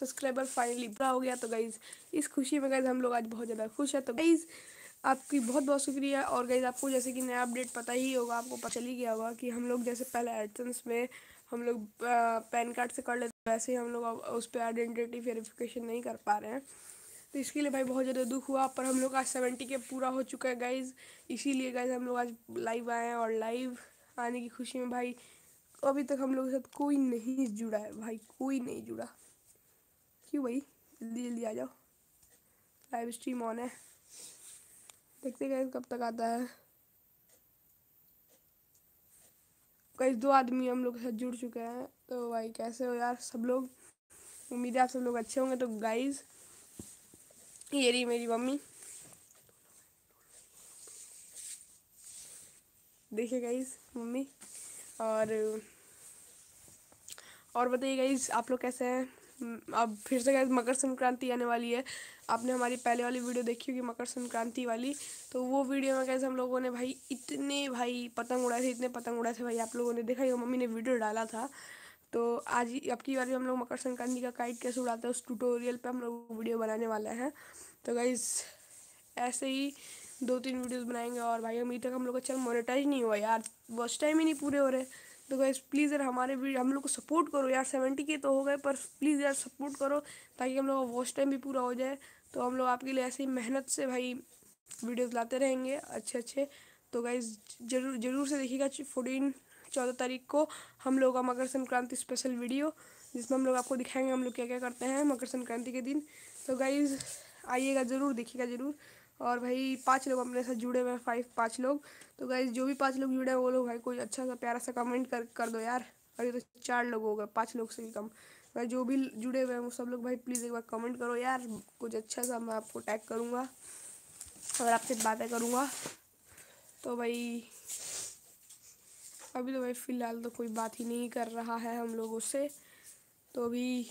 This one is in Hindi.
सब्सक्राइबर फाइनली पूरा हो गया तो गाइज़ इस खुशी में गाइज़ हम लोग आज बहुत ज़्यादा खुश है। तो गाइज़ आपकी बहुत बहुत शुक्रिया। और गाइज़ आपको जैसे कि नया अपडेट पता ही होगा, आपको पता चल ही गया होगा कि हम लोग जैसे पहले एडसेंस में हम लोग पैन कार्ड से कर लेते वैसे ही हम लोग उस पर आइडेंटिटी वेरिफिकेशन नहीं कर पा रहे हैं। तो इसके लिए भाई बहुत ज़्यादा दुख हुआ, पर हम लोग आज सेवेंटी के पूरा हो चुका है गाइज़ इसीलिए गाइज़ हम लोग आज लाइव आए हैं और लाइव आने की खुशी में भाई, अभी तक हम लोग के साथ कोई नहीं जुड़ा है, भाई, कोई नहीं जुड़ा। क्यों भाई? जल्दी जल्दी आ जाओ। लाइव स्ट्रीम ऑन है। देखते गए कब तक आता है। कई दो आदमी हम लोग साथ जुड़ चुके हैं। तो भाई, कैसे हो यार सब लोग? उम्मीद है आप सब लोग अच्छे होंगे। तो गाइज़ ये रही मेरी मम्मी। देखिए गाइज़ मम्मी। और और बताइए गाइज़ आप लोग कैसे हैं? अब फिर से गाइज़ मकर संक्रांति आने वाली है। आपने हमारी पहले वाली वीडियो देखी होगी, मकर संक्रांति वाली। तो वो वीडियो में कैसे हम लोगों ने भाई इतने भाई पतंग उड़ाए थे, इतने पतंग उड़ाए थे भाई, आप लोगों ने देखा ही, मम्मी ने वीडियो डाला था। तो आज अब की बार हम लोग मकर संक्रांति का काइट कैसे उड़ाते हैं, उस ट्यूटोरियल पर हम लोग वीडियो बनाने वाले हैं। तो गाइज़ ऐसे ही दो तीन वीडियोस बनाएँगे और भाई अभी तक हम लोग का चैनल मोनेटाइज नहीं हुआ यार। वॉच टाइम ही नहीं पूरे हो रहे। तो गाइज़ प्लीज़ यार हमारे वीडियो हम लोग को सपोर्ट करो यार सेवेंटी के तो हो गए, पर प्लीज़ यार सपोर्ट करो ताकि हम लोग का वॉच टाइम भी पूरा हो जाए। तो हम लोग आपके लिए ऐसे ही मेहनत से भाई वीडियोस लाते रहेंगे अच्छे अच्छे। तो गाइज़ ज़रूर ज़रूर से देखिएगा फोर्टीन चौदह तारीख को हम लोग का मकर संक्रांति स्पेशल वीडियो जिसमें हम लोग आपको दिखाएँगे हम लोग क्या क्या करते हैं मकर संक्रांति के दिन। तो गाइज़ आइएगा ज़रूर, देखिएगा ज़रूर। और भाई पाँच लोग अपने साथ जुड़े हुए हैं फाइव पाँच लोग। तो गाइज़ जो भी पाँच लोग जुड़े हैं, वो लोग भाई कोई अच्छा सा, प्यारा सा कमेंट कर कर दो यार। अभी तो चार लोग हो गए, पाँच लोग से भी कम। भाई जो भी जुड़े हुए हैं, वो सब लोग भाई प्लीज़ एक बार कमेंट करो यार। कुछ अच्छा सा मैं आपको टैग करूँगा और आपसे बातें करूँगा। तो भाई, अभी तो भाई फ़िलहाल तो कोई बात ही नहीं कर रहा है हम लोगों से। तो अभी